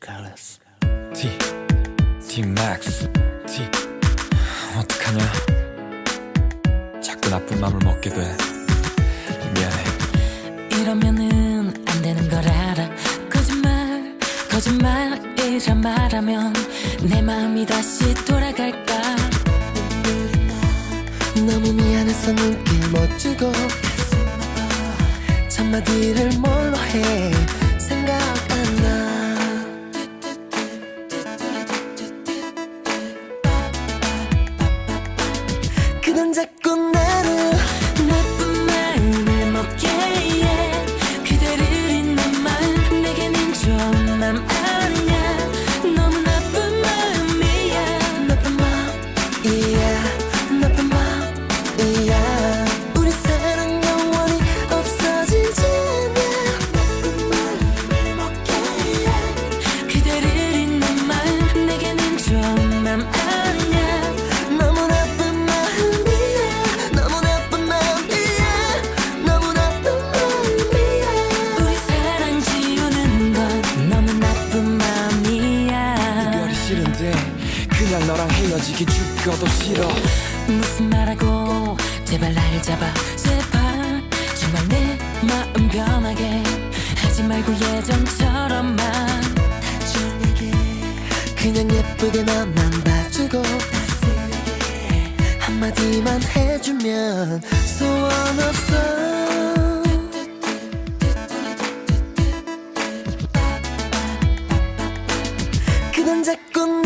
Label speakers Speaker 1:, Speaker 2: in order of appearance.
Speaker 1: Carlos.
Speaker 2: T. T Max. T. 어떡하냐? 자꾸 나쁜 맘을 먹게 돼. 미안해.
Speaker 3: 이러면은 안 되는 걸 알아. 거짓말 거짓말이라 말하면 내 마음이 다시 돌아갈까?
Speaker 4: 너무 미안해서 눈길 못 주고. 첫마디를 뭘로 해 그건 자꾸 나를
Speaker 3: 나쁜 마음을 먹게 해. 그대를 잊는 말 내게는 좋은 맘
Speaker 2: 그냥 너랑 헤어지기 죽어도 싫어.
Speaker 3: 무슨 말하고 제발 날 잡아 제발. 정말 내 마음 변하게 하지 말고 예전처럼만.
Speaker 4: 다정하게 그냥 예쁘게 너만 봐주고 한마디만 해주면 소원 없어. 그건 자꾸